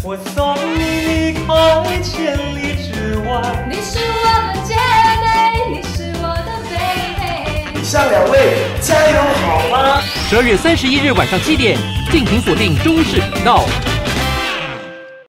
我送你离开千里之外。你是我的姐妹你是我的 baby 以上两位加油好吗？十二月三十一日晚上七点敬请锁定中视频道。